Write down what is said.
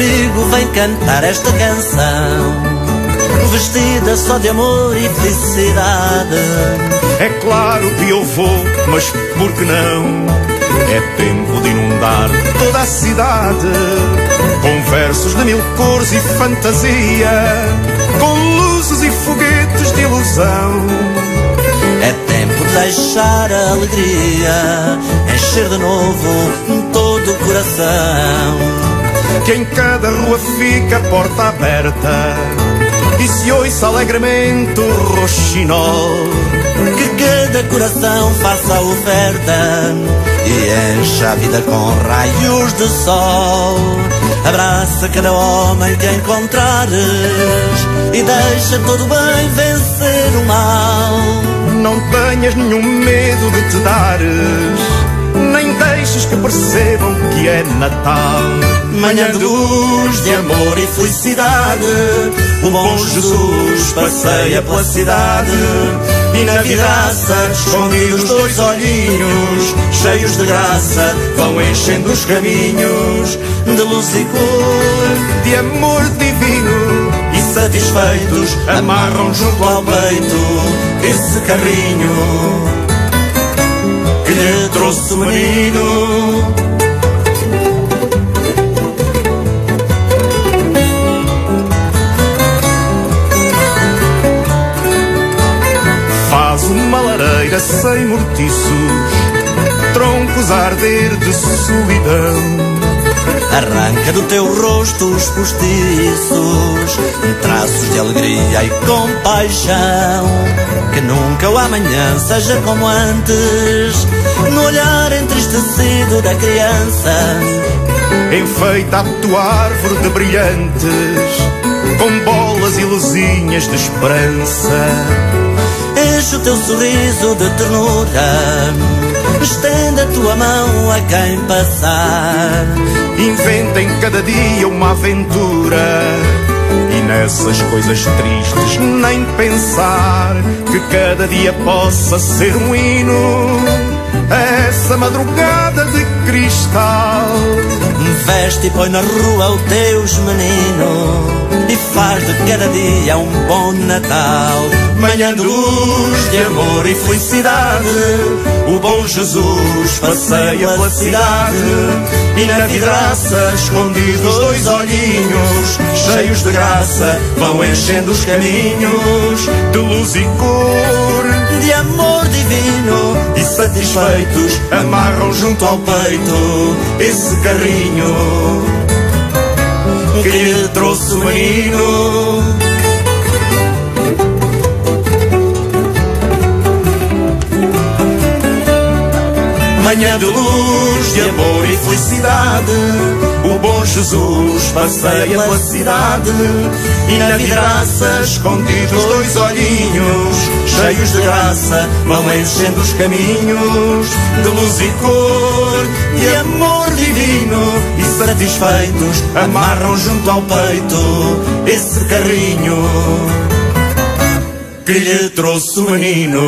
comigo vem cantar esta canção. Vestida só de amor e felicidade. É claro que eu vou, mas por que não? É tempo de inundar toda a cidade com versos de mil cores e fantasia, com luzes e foguetes de ilusão. É tempo de deixar a alegria encher de novo todo o coração. Que em cada rua fica a porta aberta e se ouça alegremente o roxinol. Que cada coração faça a oferta e encha a vida com raios de sol. Abraça cada homem que encontrares e deixa todo bem vencer o mal. Não tenhas nenhum medo de te dares, nem deixes que percebam que é Natal. Manhã de luz, de amor e felicidade, o bom Jesus passeia pela cidade. E na vidraça, escondidos dois olhinhos, cheios de graça, vão enchendo os caminhos de luz e cor, De amor divino, e satisfeitos amarram junto ao peito esse carrinho que lhe trouxe o menino. Sem mortiços, troncos a arder de solidão. Arranca do teu rosto os postiços, traços de alegria e compaixão. Que nunca o amanhã seja como antes, no olhar entristecido da criança. Enfeita a tua árvore de brilhantes, com bolas e luzinhas de esperança. Enche o teu sorriso de ternura, estende a tua mão a quem passar. Inventa em cada dia uma aventura. E nessas coisas tristes nem pensar que cada dia possa ser um hino. a Essa madrugada de cristal. Veste e põe na rua o teus menino e faz de cada dia um bom Natal. Manhã de luz, de amor e felicidade, o bom Jesus passeia pela cidade. E na vidraça, escondidos dois olhinhos, cheios de graça, vão enchendo os caminhos de luz e cor. Satisfeitos amarram junto ao peito esse carrinho que lhe trouxe o menino. Manhã de luz, de amor e felicidade, o bom Jesus passeia pela cidade e na vidraça, escondidos dois olhinhos, cheios de graça, vão enchendo os caminhos de luz e cor, de amor divino e satisfeitos amarram junto ao peito esse carrinho que lhe trouxe o menino.